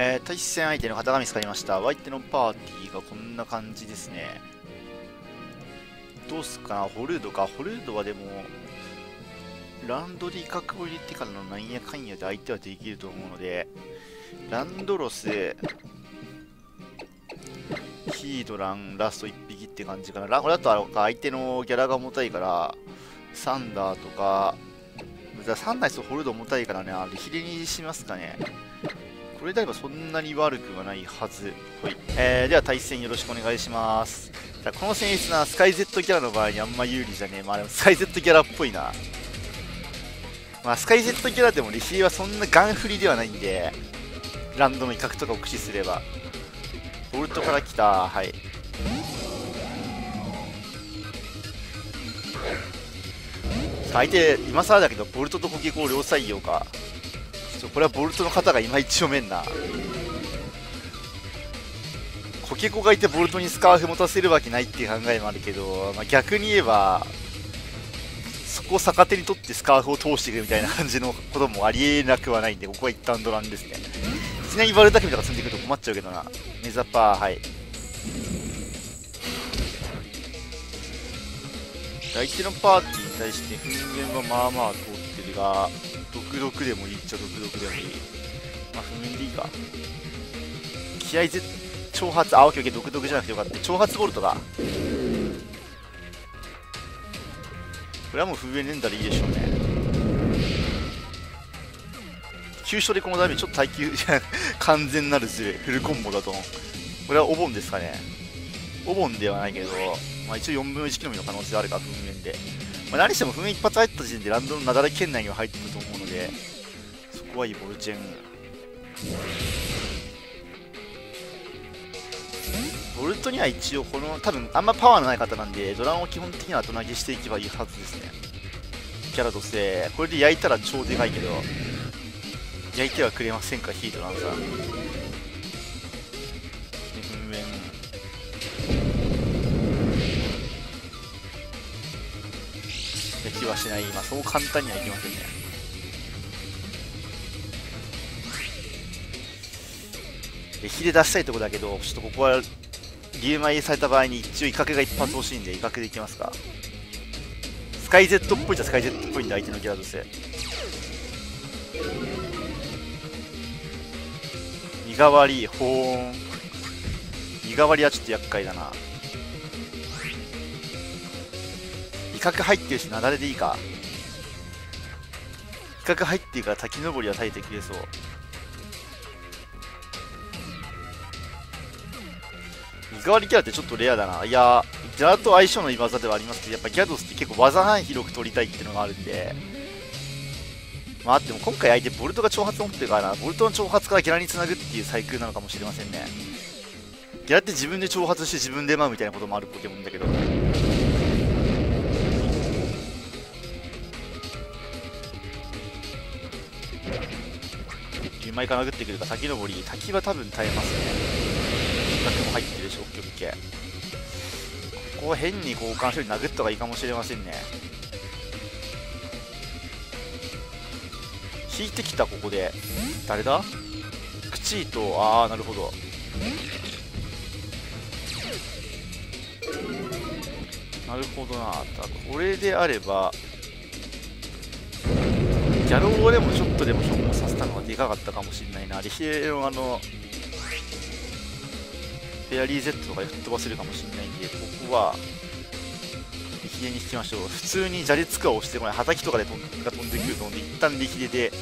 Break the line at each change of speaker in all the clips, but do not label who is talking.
えー、対戦相手の型紙使いました。相手のパーティーがこんな感じですね。どうすか？なホルードか？ホルードはでも、ランドリー角を入れてからのなんやかんやで相手はできると思うので、ランドロス、ヒードラン、ラスト1匹って感じかな。これだと相手のギャラが重たいから、サンダーとか、サンダーとホルード重たいからね、あれ、ヒレにしますかね。これであればそんなに悪くはないはず。はい。えー、では対戦よろしくお願いします。この戦術な、スカイ Z キャラの場合にあんま有利じゃねえ。まあでもスカイ Z キャラっぽいな。まあスカイ Z キャラでもレシーはそんなガン振りではないんで、ランドの威嚇とかを駆使すれば。ボルトから来た。はい。相手、今更だけど、ボルトとコケコを両採用か。ちょこれはボルトの方がいまいち読めんな。コケコがいてボルトにスカーフ持たせるわけないっていう考えもあるけど、まあ、逆に言えば、そこを逆手に取ってスカーフを通していくみたいな感じのこともありえなくはないんで、ここは一旦ドランですね。いきなりバルタキミとか積んでくると困っちゃうけどな。メザパー、はい。相手のパーティーに対して噴煙はまあまあ通ってるが、独独でもいいっちゃ独独でもいい。まあ、噴煙でいいか。気合ぜ、挑発、あ、オッケーオッケー、独独じゃなくてよかった。挑発ボルトが。これはもう噴煙連打でいいでしょうね。急所でこのダメージ、ちょっと耐久、完全なるずれ、フルコンボだと思う。これはお盆ですかね。お盆ではないけど、まあ、一応4分の1キロの可能性あるか、噴煙で。まあ、何しても噴煙一発入った時点でランドのなだれ圏内には入ってくると思うので、そこはいボルチェン。ボルトには一応この多分あんまパワーのない方なんでドランを基本的には後投げしていけばいいはずですねキャラとしてこれで焼いたら超でかいけど焼いてはくれませんかヒートランさん気はしない、まあ、そう簡単にはいきませんね。火で出したいとこだけど、ちょっとここは、リウマイされた場合に一応威嚇が一発欲しいんで、威嚇でいきますか。スカイ Z っぽいじゃスカイ Z っぽいんで、相手のギャラとして。身代わり、保温。身代わりはちょっと厄介だな。威嚇入ってるし、なだれでいいか。威嚇入ってるから滝登りは耐えてくれそう。身代わりキャラってちょっとレアだな。いや、ギャラと相性の技ではありますけど、やっぱギャドスって結構技範囲広く取りたいっていうのがあるんで、まあでも今回相手ボルトが挑発持ってるからな、ボルトの挑発からギャラにつなぐっていうサイクルなのかもしれませんね。ギャラって自分で挑発して自分で舞うみたいなこともあるポケモンだけど。前から殴ってくるか滝登り滝は多分耐えますね滝も入ってるしオッケーオッケーここは変に交換処理殴った方がいいかもしれませんね。引いてきたここで。誰だ？クチーとああなるほど。なるほどな。これであればギャローでもちょっとでも消耗させたのがでかかったかもしれないな。リヒエのあの、フェアリー Z とかで吹っ飛ばせるかもしれないんで、ここは、リヒエに引きましょう。普通に砂利クワをしてこない、はたきとかで飛んが飛んでくるので、一旦リヒエで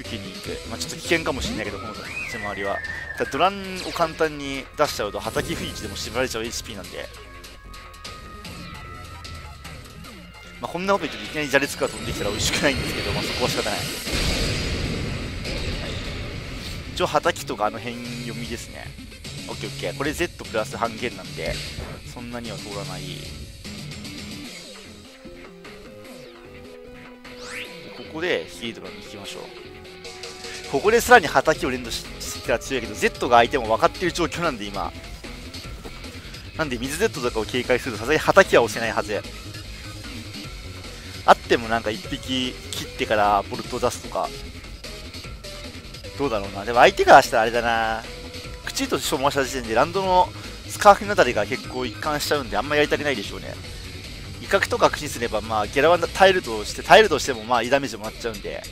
受けに行く。まあ、ちょっと危険かもしれないけど、この立ち回りは。だドランを簡単に出しちゃうと、はたき不意打ちでも縛られちゃう HP なんで、まあ、こんなこと言っていきなり砂利クワ飛んできたら美味しくないんですけど、まあ、そこは仕方ない。はい、一応、はたきとかあの辺読みですね。オッケーオッケー。これ Z プラス半減なんで、そんなには通らない。ここでヒードラに行きましょう。ここでさらにはたきを連動してきたら強いけど、Z が相手も分かっている状況なんで今。なんで水 Z とかを警戒するとさすがにはたきは押せないはず。あってもなんか1匹切ってからボルトを出すとかどうだろうな。でも相手からしたらあれだな。口と消耗した時点でランドのスカーフのあたりが結構一貫しちゃうんで、あんまやりたくないでしょうね。威嚇とか駆使すれば、まあ、ギャラは耐えるとして、耐えるとしても、まあ、いいダメージもらっちゃうんで。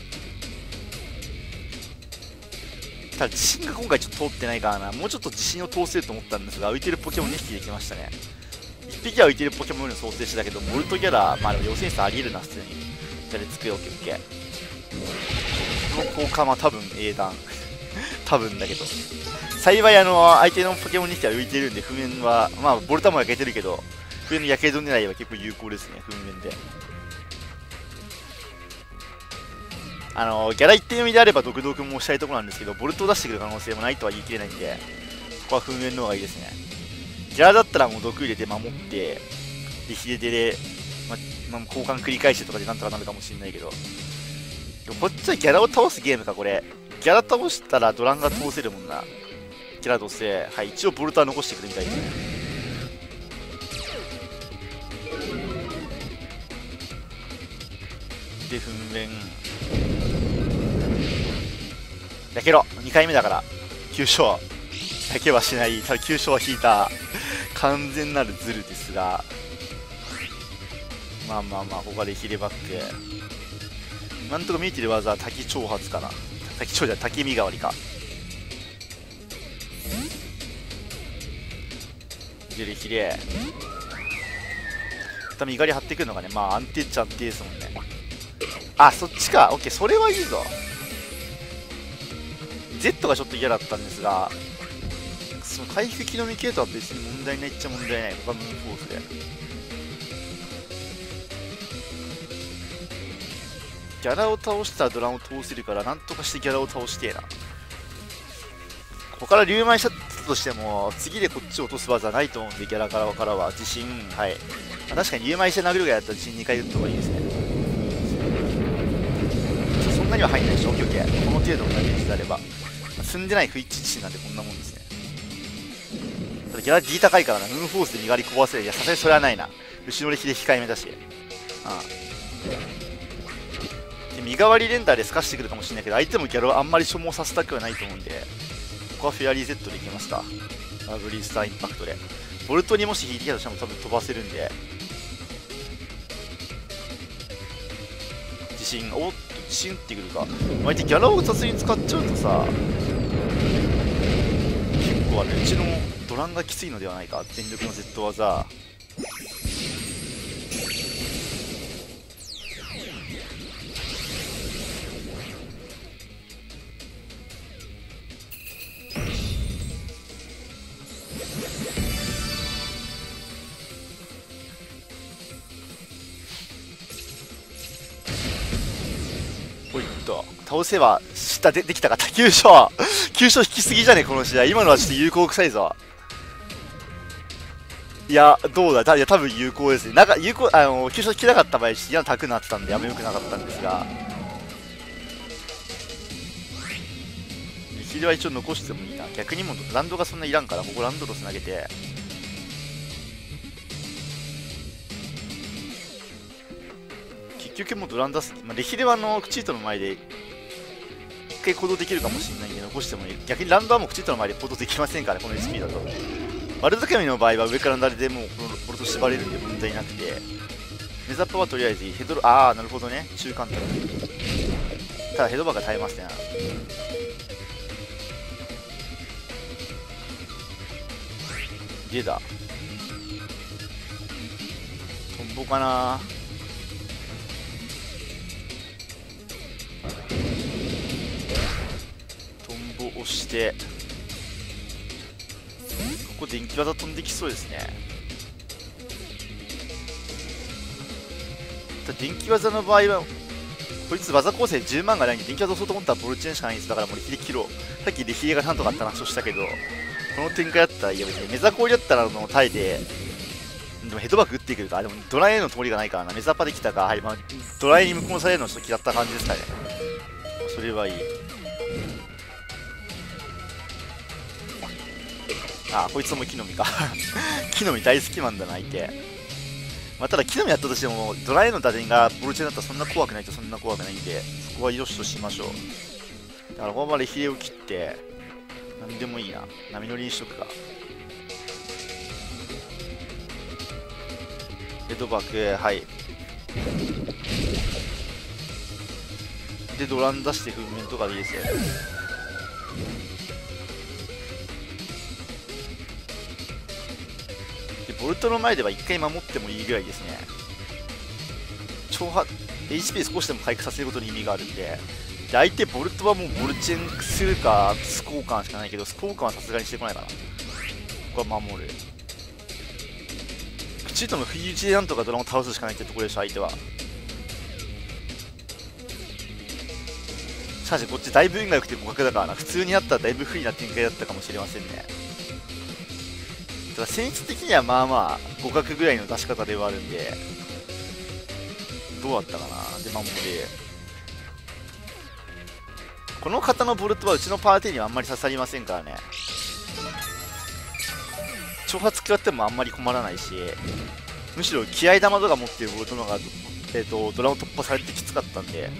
ただ、自信が今回ちょっと通ってないからな。もうちょっと自信を通せると思ったんですが、浮いてるポケモン2匹できましたね。1匹は浮いてるポケモンより想定してたけど、モルトギャラ、まあでも予選差ありえるな、普通に。じゃあ、作ろう、オッケーケー。この交換は多分英断。多分だけど。幸いあの、相手のポケモン2匹は浮いてるんで、譜面は、まあ、ボルタも焼けてるけど、笛のやけど狙いは結構有効ですね、噴面で。あの、ギャラ一点読みであれば毒毒もしたいところなんですけど、ボルトを出してくる可能性もないとは言い切れないんで、ここは噴面の方がいいですね。ギャラだったらもう毒入れて守って、で、ヒデデで、ま、ま交換繰り返してとかでなんとかなるかもしれないけど、でもこっちはギャラを倒すゲームか、これ。ギャラ倒したらドランが通せるもんな。ギャラどうせ、はい、一応ボルトは残してくるみたいですね。で噴煙やけろ。2回目だから。9勝やけはしない。ただ9勝は引いた。完全なるズルですが。まあまあまあここでヒレバック今んとこ見えてる技は滝挑発かな。滝挑じゃ滝見代わりか。ジェリヒレ多分怒り張ってくるのがねまあ安定っちゃ安定ですもんね。あそっちか。オッケー。それはいいぞ。Z がちょっと嫌だったんですがその回復機能系とは別に問題ないっちゃ問題ない。他のフォースで。ギャラを倒したらドランを通せるからなんとかしてギャラを倒してえな。ここから竜舞したとしても次でこっち落とす技ないと思うんでギャラからからは自信はい確かに竜舞して殴るぐらいだったら自信2回打った方がいいですねそんなには入んないでしょ、オッケーオッケー。この程度のダメージであれば。積んでない不一致自身なんてこんなもんですね。ただギャラ D 高いからな、ヌーンフォースで身狩り壊せる。いや、さすがにそれはないな。後ろ歴で控えめだし。ああで身代わりレンダーで透かしてくるかもしれないけど、相手もギャラをあんまり消耗させたくはないと思うんで、ここはフェアリー Z でいきました。ラグリースターインパクトで。ボルトにもし引いてきたとしても多分飛ばせるんで、自信、おっと、地震ってくるか相手ギャラを雑に使っちゃうとさ結構あれうちのドランがきついのではないか全力の Z 技倒せば、下でできたかった。9勝 !9 勝引きすぎじゃねこの試合。今のはちょっと有効臭いぞ。いや、どうだ？いや、多分有効ですね。なんか、有効、あの、9勝引きなかった場合、嫌なタクになってたんで、やめよくなかったんですが。ヒレは一応残してもいいな。逆にもランドがそんないらんから、ここランドロス投げて、結局もうドランダス、まあ、レヒレはのチートの前で一回行動できるかもしれないんで残してもいい。逆にランドはもうクチートの前で行動できませんからこの SP だと。ワルドカミの場合は上から誰でもボルト縛れるんで問題なくて。メザップはとりあえずヘドロああなるほどね。中間点。ただヘドバーが耐えますねゲだトンボかな。押して。ここ電気技飛んできそうですね。電気技の場合はこいつ技構成10万がないんで電気技押そうと思ったらボルチェンしかないんです。だからもう力で切ろう。さっきリヒエがなんとかって話をしたけどこの展開だったらいや別にメザコーリだったらの耐えてでもヘッドバック打ってくるか。でもドライへの通りがないからな。メザパできたか。はいまあドライに無効されるのちょっと嫌った感じですかね。それはいい。あ、こいつも木の実か。木の実大好きなんだな、相手。まあ、ただ木の実やったとしても、ドライの打点がボルチェだったらそんな怖くないとそんな怖くないんで、そこはよしとしましょう。だからこのままレヒレを切って何でもいいな。波乗りにしとくか。ヘッドバックはい。でドラン出して噴面とかでいいですよボルトの前では1回守ってもいいぐらいですね。超波 HP 少しでも回復させることに意味があるんで。で相手ボルトはもうボルチェンするかスコーカンしかないけどスコーカンはさすがにしてこないかな。ここは守る。口との不意打ちでなんとかドラゴン倒すしかないってところでしょ相手は。しかしこっちだいぶ運が良くて互角だからな。普通にあったらだいぶ不利な展開だったかもしれませんね。ただ戦術的にはまあまあ互角ぐらいの出し方ではあるんでどうだったかなで守り。この方のボルトはうちのパーティーにはあんまり刺さりませんからね。挑発食らってもあんまり困らないしむしろ気合玉とか持ってるボルトの方が、えーと、ドラゴン突破されてきつかったんで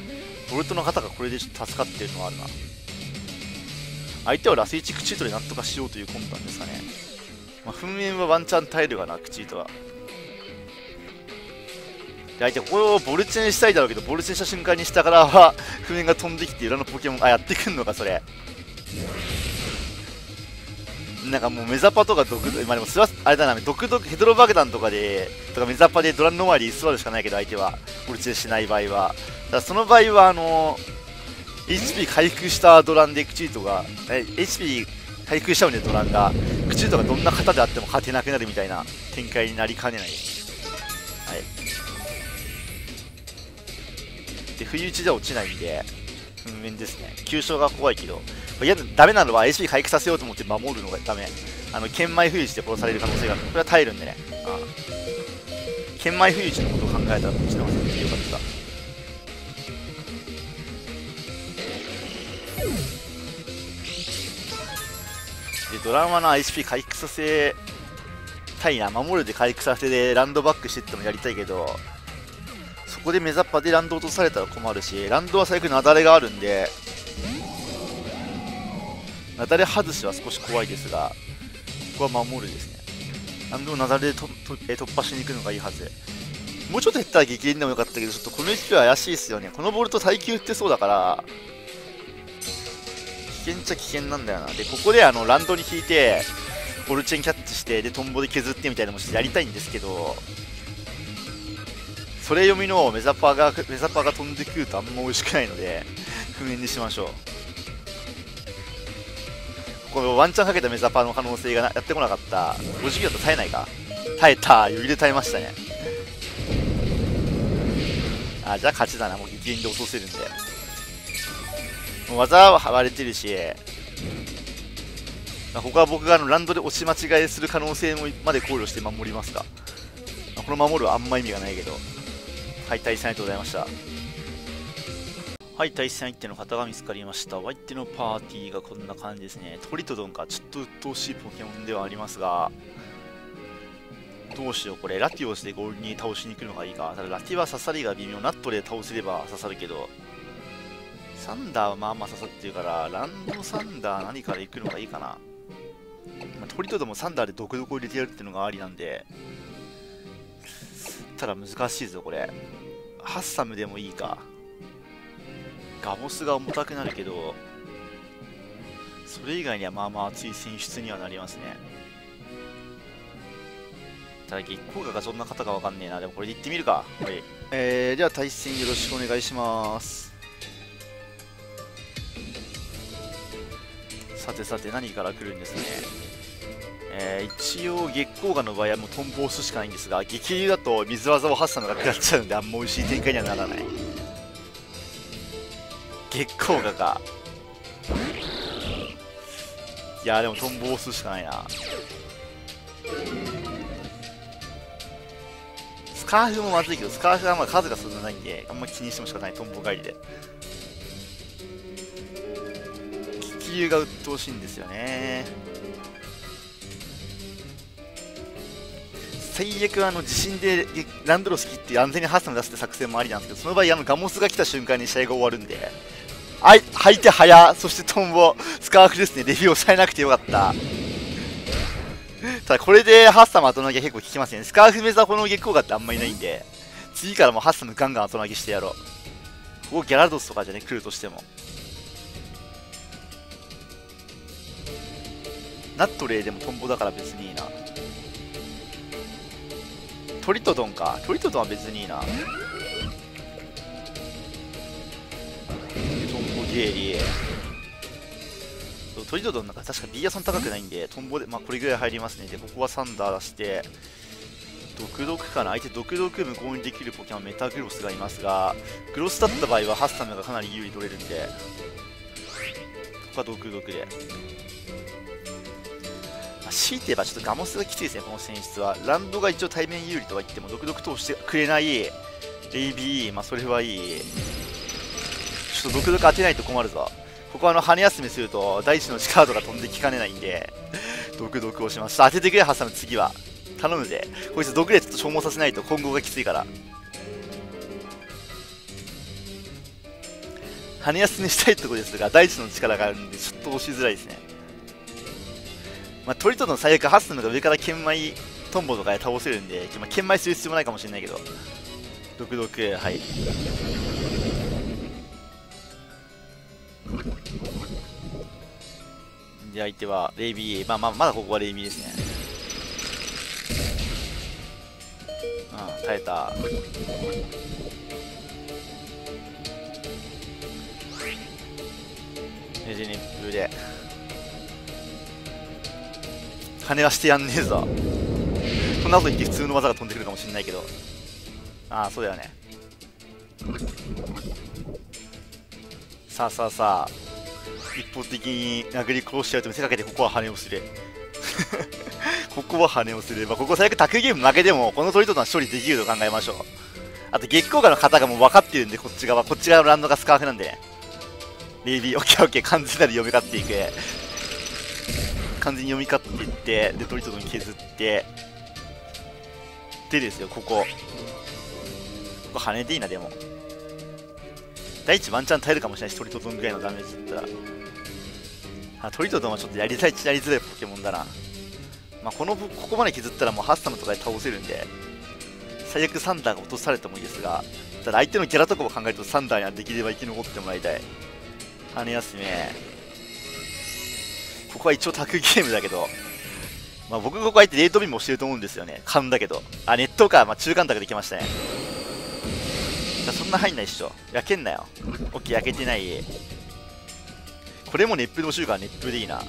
ボルトの方がこれでちょっと助かってるのはあるな。相手はラス1クチートでなんとかしようという魂胆ですかね、まあ、噴煙はワンチャン耐えるかなクチートは。で相手ここをボルチェンしたいだろうけどボルチェンした瞬間に下からは 譜面が飛んできて裏のポケモンあやってくんのかそれ。なんかもうメザパとか毒まあでもスワあれだな毒毒ヘドロ爆弾とかでとかメザパでドランの周りに座るしかないけど相手は。ボルチェンしない場合は。だからその場合はあの HP 回復したドランでクチートがえ HP 回復しちゃうんでドランがクチートがどんな型であっても勝てなくなるみたいな展開になりかねないはいって不意打ちじゃ落ちないんで、運面ですね。急所が怖いけど、いや、ダメなのは HP 回復させようと思って守るのがダメ。あの、剣舞不意打ちで殺される可能性がある。これは耐えるんでね。ああ剣舞不意打ちのことを考えたらこっちの方が全然よかった？で、ドラマの HP 回復させたいな。守るで回復させてランドバックしてってもやりたいけど、そこで目ザッパでランド落とされたら困るし、ランドは最悪雪崩があるんで、雪崩外しは少し怖いですが、ここは守るですね。ランドを雪崩でとと突破しに行くのがいいはず。もうちょっと減ったら激減でもよかったけど、ちょっとこの HP は怪しいですよね。このボルト耐久ってそうだから、険っちゃ危険なんだよな。で、ここであのランドに引いて、ボルチェンキャッチして、で、トンボで削ってみたいなのもやりたいんですけど、それ読みのメザパーがメザパーが飛んでくるとあんま美味しくないので譜面にしましょう。これワンチャンかけたメザパーの可能性がやってこなかった。5時だと耐えないか。耐えた。余裕で耐えましたね。あじゃあ勝ちだな。もう激減で落とせるんで。技は割れてるし。ここは僕があのランドで押し間違えする可能性まで考慮して守りますか。この守るはあんま意味がないけど。はい対戦ありがとうございました。はい対戦相手の方が見つかりました。相手のパーティーがこんな感じですね。トリトドンかちょっと鬱陶しいポケモンではありますが。どうしようこれ。ラティオスでゴールに倒しに行くのがいいか。ただラティは刺さりが微妙。ナットで倒せれば刺さるけど。サンダーはまあまあ刺さってるからランドサンダー何から行くのがいいかな、まあ、トリトドもサンダーで毒々入れてやるっていうのがありなんでたら難しいぞこれ。ハッサムでもいいか。ガボスが重たくなるけどそれ以外にはまあまあ熱い選出にはなりますね。ただ月光がどんな方かわかんねえな。でもこれでいってみるかはいえー、では対戦よろしくお願いします。さてさて何から来るんですね。えー、一応月光河の場合はもうトンボを押すしかないんですが激流だと水技を発すのが食らっちゃうんであんま美味しい展開にはならない。月光河か。いやでもトンボを押すしかないな。スカーフもまずいけどスカーフはま数がそんなないんであんま気にしてもしかない。トンボ帰りで。気流が鬱陶しいんですよね。最悪あの地震でランドロス切って安全にハッサム出すって作戦もありなんですけどその場合あのガモスが来た瞬間に試合が終わるんで。あい履いて早そしてトンボスカーフですねレビューを抑えなくてよかった。ただこれでハッサム後投げ結構効きますね。スカーフメザホの月効果ってあんまりないんで。次からもハッサムガンガン後投げしてやろう。ここギャラドスとかじゃね来るとしても。ナットレイでもトンボだから別にいいな。トリトドンか。トリトドンは別にいいな。トンボゲーリートリトドンなんか確か B アソン高くないんでトンボでまあこれぐらい入りますね。でここはサンダー出して毒毒かな。相手毒毒無効にできるポケモンメタグロスがいますがグロスだった場合はハッサムがかなり有利取れるんでここは毒毒で、強いて言えばちょっとガモスがきついですね、この選出は。ランドが一応対面有利とは言っても、独々通してくれない、AB、まあそれはいい。ちょっと独々当てないと困るぞ。ここはあの、羽休めすると、大地の地カードが飛んできかねないんで、独々をします。当ててくれ、ハサム、次は。頼むぜ。こいつ毒でちょっと消耗させないと今後がきついから。羽休めしたいところですが、大地の力があるんで、ちょっと押しづらいですね。まあ、鳥との最悪ハッスルが上から剣舞トンボとかで倒せるんで、まあ、剣舞する必要もないかもしれないけど、独々、はい。で、相手はレイビー、まあまあ、まだここはレイビーですね。うん、耐えた。ネジニップで。金はしてやんねえぞこんなこと言って普通の技が飛んでくるかもしんないけどああそうだよねさあさあさあ一方的に殴り殺しちゃうと見せかけてここは羽をする ここは羽をすれば、ここ最悪タクゲーム負けても、このトリトンは処理できると考えましょう。あと、月光下の方がもう分かってるんで、こっち側。こっち側のランドがスカーフなんで。レイビー、オッケーオッケー、完全なる読み勝っていく。完全に読み勝っていってでトリトドン削って。でですよここ。ここ跳ねていいなでも。第一ワンチャン耐えるかもしれないしトリトドンぐらいのダメージだったら。あトリトドンはちょっとやりたいやりづらいポケモンだな。まあ、このここまで削ったらもうハッサムとかで倒せるんで最悪サンダーが落とされてもいいですがただ相手のギャラとかを考えるとサンダーにはできれば生き残ってもらいたい。羽休めここは一応タグゲームだけど、まあ、僕ここ相手レートビームもしてると思うんですよね。勘だけど。あ、ネットか。まあ、中間卓できましたね。じゃそんな入んないっしょ。焼けんなよ。オッケー、焼けてない。これも熱風のシューガー熱風でいいな。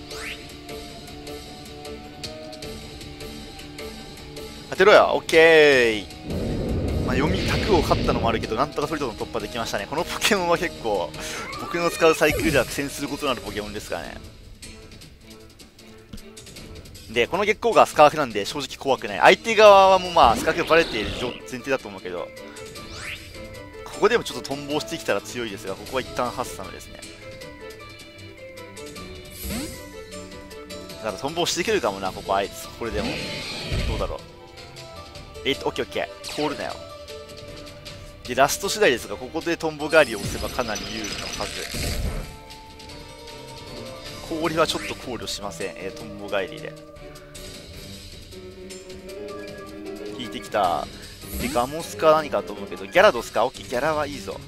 当てろよ。オッケー。まあ、読み、卓を勝ったのもあるけど、なんとかトリトの突破できましたね。このポケモンは結構、僕の使うサイクルでは苦戦することのあるポケモンですからね。で、この月光がスカーフなんで正直怖くない。相手側はもうまあ、スカーフがバレている前提だと思うけど、ここでもちょっとトンボしてきたら強いですが、ここは一旦ハッサムですね。だからトンボしてくるかもな、ここあいつ。これでも。どうだろう。えっと、オッケーオッケー。通るなよ。で、ラスト次第ですが、ここでトンボ狩りを押せばかなり有利なはず。氷はちょっと考慮しません。えー、トンボ帰りで。いてきた。で、ガモスか何かと思うけど、ギャラドスか？オッケー、ギャラはいいぞ。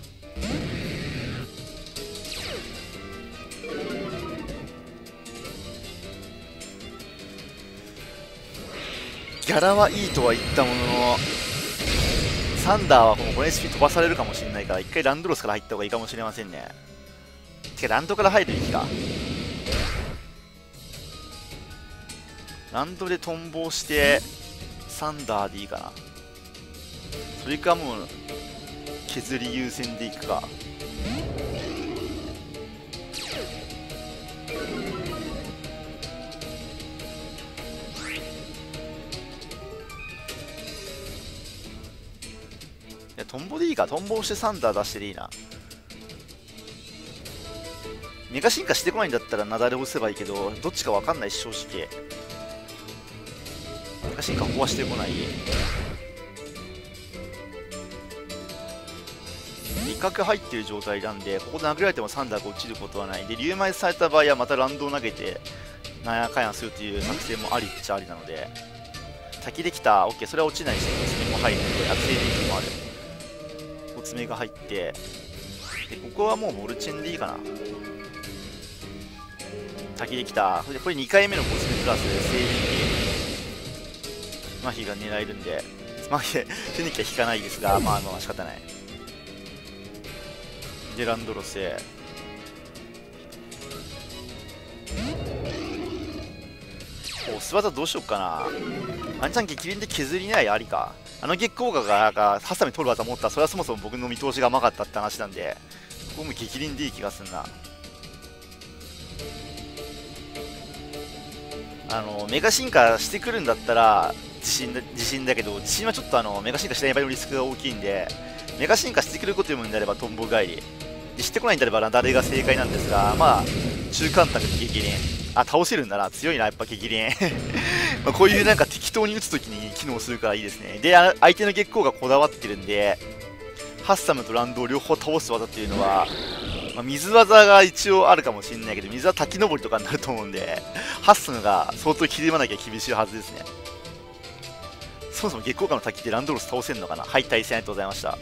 ギャラはいいとは言ったものの、サンダーはこの 5HP 飛ばされるかもしれないから、一回ランドロスから入った方がいいかもしれませんね。てか、ランドから入るべきか。ランドでトンボをして、サンダーでいいかな。それかもう、削り優先でいくか。いや、トンボでいいか。トンボをしてサンダー出してでいいな。メガ進化してこないんだったらナダル押せばいいけど、どっちかわかんないし、正直。進化壊してこない。行角入ってる状態なんでここで殴られてもサンダーが落ちることはない。で竜埋された場合はまたランドを投げてなんやかんやするという作戦もありっちゃありなので。滝できた。OK それは落ちないし爪も入るので悪性リークもある。お爪が入って。でここはもうモルチェンでいいかな。滝できた。これ2回目のコスメプラス静電気。麻痺が狙えるんで麻痺フェニキは引かないですがまあまあ仕方ない。でランドロスおスワザどうしよっかな。あんちゃん激鱗で削りないありか。あの月光ががハサミ取る技持った。らそれはそもそも僕の見通しが甘かったって話なんでここも激鱗でいい気がすんな。あのメガ進化してくるんだったら自信だ自信だけど自信はちょっとあのメガ進化しない場合のリスクが大きいんでメガ進化してくれること読むんであればトンボ帰り。でしてこないんであればラダレが正解なんですがまあ中間卓で激鱗あ倒せるんだな。強いなやっぱ激鱗 まこういうなんか適当に打つときに機能するからいいですね。で相手の月光がこだわってるんでハッサムとランドを両方倒す技っていうのはまあ、水技が一応あるかもしれないけど、水は滝登りとかになると思うんで、ハッスンが相当切りまなきゃ厳しいはずですね。そもそも月光下の滝ってランドロス倒せるのかな？はい、対戦ありがとうございました。